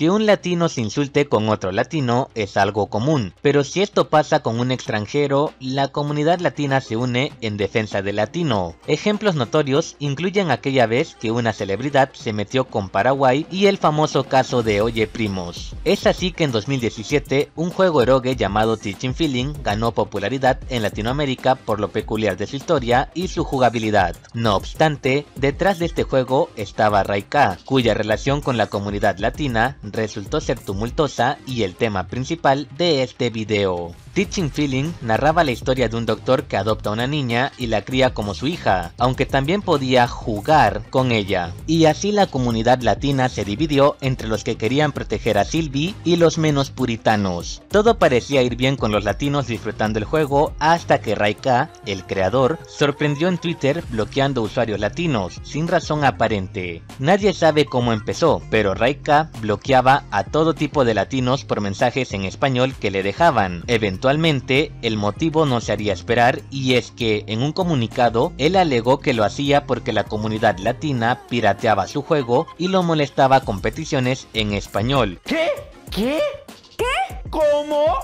Que un latino se insulte con otro latino es algo común, pero si esto pasa con un extranjero, la comunidad latina se une en defensa del latino. Ejemplos notorios incluyen aquella vez que una celebridad se metió con Paraguay y el famoso caso de Oye Primos. Es así que en 2017 un juego eroge llamado Teaching Feeling ganó popularidad en Latinoamérica por lo peculiar de su historia y su jugabilidad. No obstante, detrás de este juego estaba Raika, cuya relación con la comunidad latina resultó ser tumultuosa y el tema principal de este video. Teaching Feeling narraba la historia de un doctor que adopta a una niña y la cría como su hija, aunque también podía jugar con ella. Y así la comunidad latina se dividió entre los que querían proteger a Sylvie y los menos puritanos. Todo parecía ir bien con los latinos disfrutando el juego hasta que Raika, el creador, sorprendió en Twitter bloqueando usuarios latinos, sin razón aparente. Nadie sabe cómo empezó, pero Raika bloqueaba a todo tipo de latinos por mensajes en español que le dejaban. Eventualmente, el motivo no se haría esperar y es que en un comunicado él alegó que lo hacía porque la comunidad latina pirateaba su juego y lo molestaba con peticiones en español. ¿Qué? ¿Qué? ¿Cómo?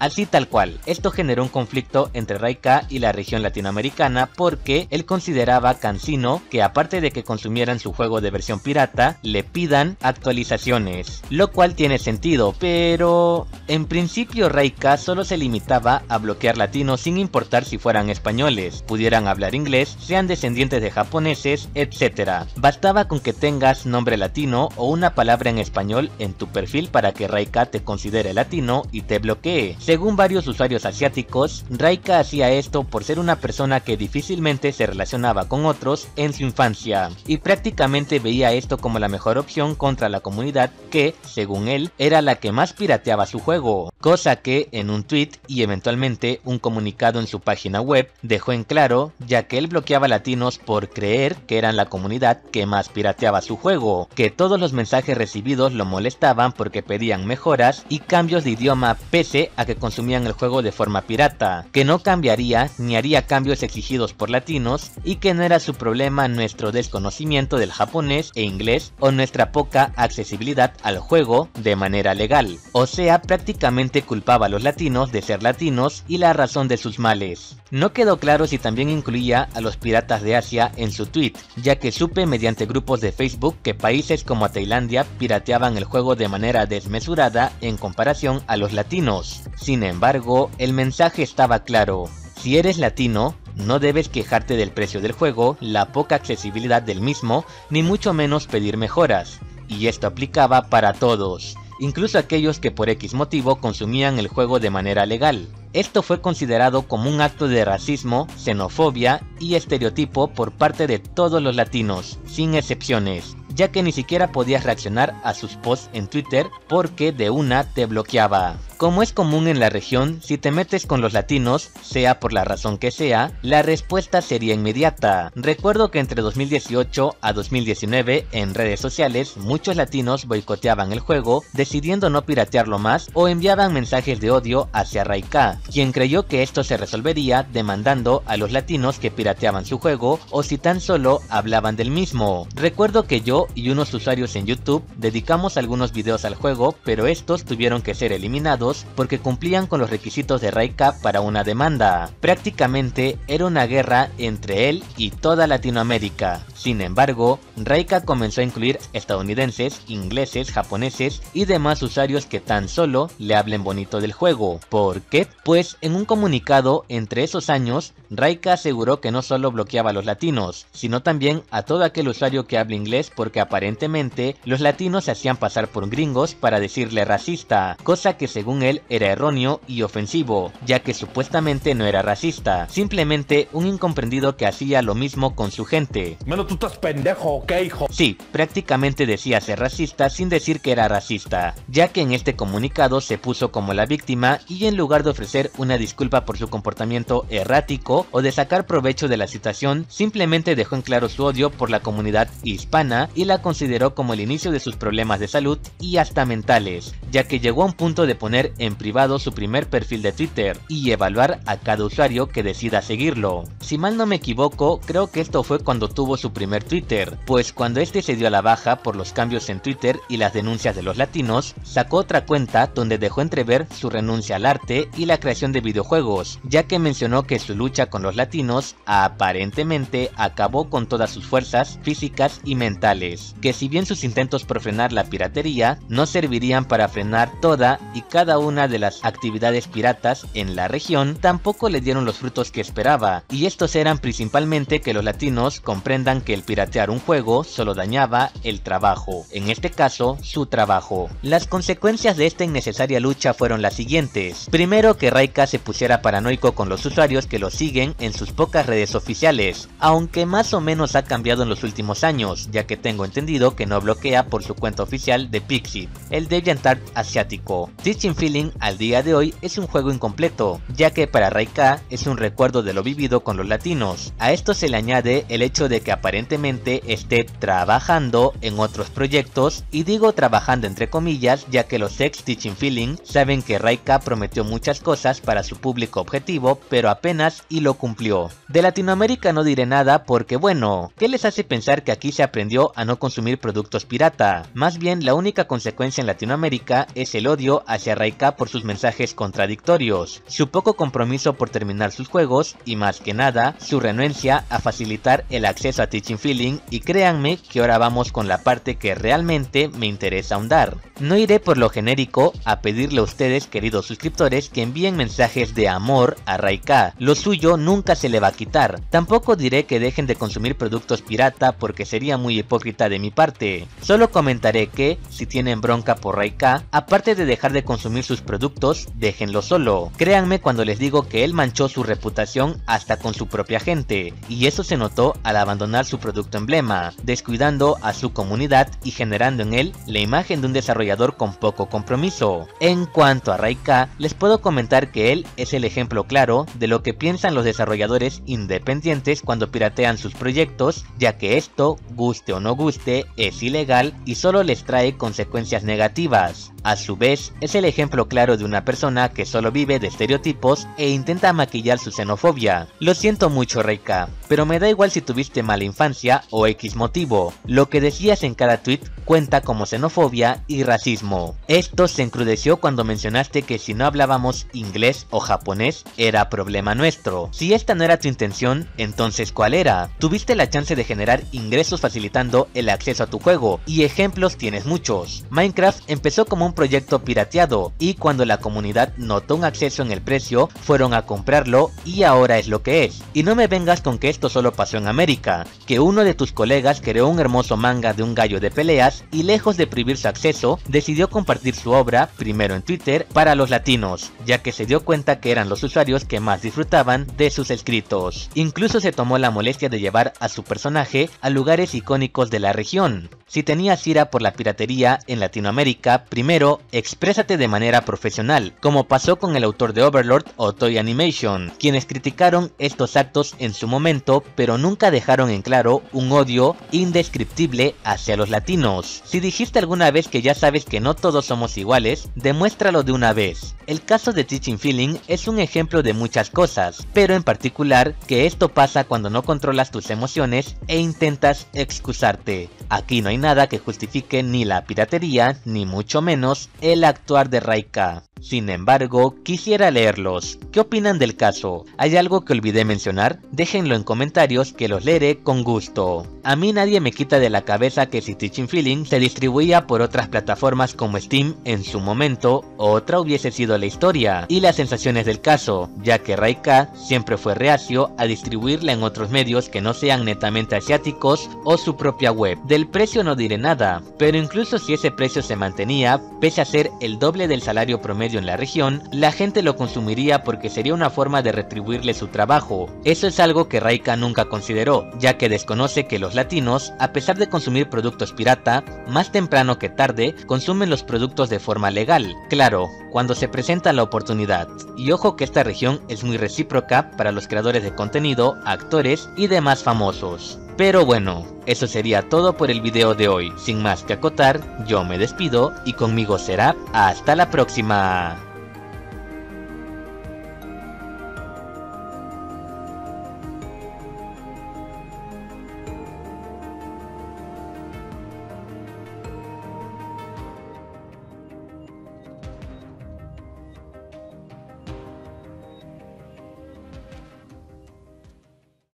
Así tal cual, esto generó un conflicto entre Raika y la región latinoamericana porque él consideraba cansino que aparte de que consumieran su juego de versión pirata, le pidan actualizaciones, lo cual tiene sentido, pero en principio Raika solo se limitaba a bloquear latinos sin importar si fueran españoles, pudieran hablar inglés, sean descendientes de japoneses, etc. Bastaba con que tengas nombre latino o una palabra en español en tu perfil para que Raika te considere latino y te bloquee. Según varios usuarios asiáticos, Raika hacía esto por ser una persona que difícilmente se relacionaba con otros en su infancia, y prácticamente veía esto como la mejor opción contra la comunidad que, según él, era la que más pirateaba su juego, cosa que en un tweet y eventualmente un comunicado en su página web dejó en claro, ya que él bloqueaba latinos por creer que eran la comunidad que más pirateaba su juego, que todos los mensajes recibidos lo molestaban porque pedían mejoras y cambios de idioma pese a que consumían el juego de forma pirata, que no cambiaría ni haría cambios exigidos por latinos y que no era su problema nuestro desconocimiento del japonés e inglés o nuestra poca accesibilidad al juego de manera legal. O sea, prácticamente culpaba a los latinos de ser latinos y la razón de sus males. No quedó claro si también incluía a los piratas de Asia en su tweet, ya que supe mediante grupos de Facebook que países como Tailandia pirateaban el juego de manera desmesurada en comparación a los latinos. Sin embargo, el mensaje estaba claro. Si eres latino, no debes quejarte del precio del juego, la poca accesibilidad del mismo, ni mucho menos pedir mejoras. Y esto aplicaba para todos incluso aquellos que por X motivo consumían el juego de manera legal. Esto fue considerado como un acto de racismo, xenofobia y estereotipo por parte de todos los latinos, sin excepciones, ya que ni siquiera podías reaccionar a sus posts en Twitter porque de una te bloqueaba. Como es común en la región, si te metes con los latinos, sea por la razón que sea, la respuesta sería inmediata. Recuerdo que entre 2018 a 2019 en redes sociales muchos latinos boicoteaban el juego, decidiendo no piratearlo más o enviaban mensajes de odio hacia Raika, quien creyó que esto se resolvería demandando a los latinos que pirateaban su juego o si tan solo hablaban del mismo. Recuerdo que yo y unos usuarios en YouTube dedicamos algunos videos al juego, pero estos tuvieron que ser eliminados porque cumplían con los requisitos de Raika para una demanda. Prácticamente era una guerra entre él y toda Latinoamérica. Sin embargo, Raika comenzó a incluir estadounidenses, ingleses, japoneses y demás usuarios que tan solo le hablen bonito del juego. ¿Por qué? Pues en un comunicado entre esos años, Raika aseguró que no solo bloqueaba a los latinos, sino también a todo aquel usuario que hable inglés porque aparentemente los latinos se hacían pasar por gringos para decirle racista, cosa que según él era erróneo y ofensivo, ya que supuestamente no era racista, simplemente un incomprendido que hacía lo mismo con su gente. Menos tú estás pendejo, ¿ok, hijo? Sí, prácticamente decía ser racista sin decir que era racista, ya que en este comunicado se puso como la víctima y en lugar de ofrecer una disculpa por su comportamiento errático, o de sacar provecho de la situación, simplemente dejó en claro su odio por la comunidad hispana y la consideró como el inicio de sus problemas de salud y hasta mentales, ya que llegó a un punto de poner en privado su primer perfil de Twitter y evaluar a cada usuario que decida seguirlo. Si mal no me equivoco, creo que esto fue cuando tuvo su primer Twitter, pues cuando este se dio a la baja por los cambios en Twitter y las denuncias de los latinos, sacó otra cuenta donde dejó entrever su renuncia al arte y la creación de videojuegos, ya que mencionó que su lucha con los latinos aparentemente acabó con todas sus fuerzas físicas y mentales, que si bien sus intentos por frenar la piratería no servirían para frenar toda y cada una de las actividades piratas en la región, tampoco le dieron los frutos que esperaba, y estos eran principalmente que los latinos comprendan que el piratear un juego solo dañaba el trabajo, en este caso su trabajo. Las consecuencias de esta innecesaria lucha fueron las siguientes. Primero que Raika se pusiera paranoico con los usuarios que lo siguen en sus pocas redes oficiales, aunque más o menos ha cambiado en los últimos años, ya que tengo entendido que no bloquea por su cuenta oficial de Pixie, el DeviantArt asiático. Teaching Feeling al día de hoy es un juego incompleto, ya que para Raika es un recuerdo de lo vivido con los latinos. A esto se le añade el hecho de que aparentemente esté trabajando en otros proyectos, y digo trabajando entre comillas, ya que los ex Teaching Feeling saben que Raika prometió muchas cosas para su público objetivo, pero apenas y lo cumplió. De Latinoamérica no diré nada porque bueno, ¿qué les hace pensar que aquí se aprendió a no consumir productos pirata? Más bien la única consecuencia en Latinoamérica es el odio hacia Raika por sus mensajes contradictorios, su poco compromiso por terminar sus juegos y más que nada, su renuencia a facilitar el acceso a Teaching Feeling y créanme que ahora vamos con la parte que realmente me interesa ahondar. No iré por lo genérico a pedirle a ustedes queridos suscriptores que envíen mensajes de amor a Raika, lo suyo nunca se le va a quitar. Tampoco diré que dejen de consumir productos pirata porque sería muy hipócrita de mi parte. Solo comentaré que, si tienen bronca por Raika, aparte de dejar de consumir sus productos, déjenlo solo. Créanme cuando les digo que él manchó su reputación hasta con su propia gente, y eso se notó al abandonar su producto emblema, descuidando a su comunidad y generando en él la imagen de un desarrollador con poco compromiso. En cuanto a Raika, les puedo comentar que él es el ejemplo claro de lo que piensan los desarrolladores independientes cuando piratean sus proyectos, ya que esto, guste o no guste, es ilegal y solo les trae consecuencias negativas. A su vez, es el ejemplo claro de una persona que solo vive de estereotipos e intenta maquillar su xenofobia. Lo siento mucho Reika, pero me da igual si tuviste mala infancia o X motivo. Lo que decías en cada tweet cuenta como xenofobia y racismo. Esto se encrudeció cuando mencionaste que si no hablábamos inglés o japonés era problema nuestro. Si esta no era tu intención, entonces ¿cuál era? Tuviste la chance de generar ingresos facilitando el acceso a tu juego, y ejemplos tienes muchos. Minecraft empezó como un proyecto pirateado, y cuando la comunidad notó un acceso en el precio, fueron a comprarlo y ahora es lo que es. Y no me vengas con que esto solo pasó en América, que uno de tus colegas creó un hermoso manga de un gallo de peleas y lejos de prohibir su acceso, decidió compartir su obra, primero en Twitter, para los latinos, ya que se dio cuenta que eran los usuarios que más disfrutaban de sus escritos. Incluso se tomó la molestia de llevar a su personaje a lugares icónicos de la región. Si tenías ira por la piratería en Latinoamérica, primero, exprésate de manera profesional, como pasó con el autor de Overlord o Toy Animation, quienes criticaron estos actos en su momento, pero nunca dejaron en claro un odio indescriptible hacia los latinos. Si dijiste alguna vez que ya sabes que no todos somos iguales, demuéstralo de una vez. El caso de Teaching Feeling es un ejemplo de muchas cosas, pero en particular que esto pasa cuando no controlas tus emociones e intentas excusarte. Aquí no hay nada que justifique ni la piratería, ni mucho menos el actuar de Raika. Sin embargo, quisiera leerlos. ¿Qué opinan del caso? ¿Hay algo que olvidé mencionar? Déjenlo en comentarios que los leeré con gusto. A mí nadie me quita de la cabeza que si Teaching Feeling se distribuía por otras plataformas como Steam en su momento, otra hubiese sido la historia y las sensaciones del caso, ya que Raika siempre fue reacio a distribuirla en otros medios que no sean netamente asiáticos o su propia web. Del precio no diré nada, pero incluso si ese precio se mantenía, pese a ser el doble del salario promedio en la región, la gente lo consumiría porque sería una forma de retribuirle su trabajo. Eso es algo que Raika nunca consideró, ya que desconoce que los latinos, a pesar de consumir productos pirata, más temprano que tarde, consumen los productos de forma legal. Claro, cuando se presenta la oportunidad. Y ojo que esta región es muy recíproca para los creadores de contenido, actores y demás famosos. Pero bueno, eso sería todo por el video de hoy. Sin más que acotar, yo me despido y conmigo será hasta la próxima.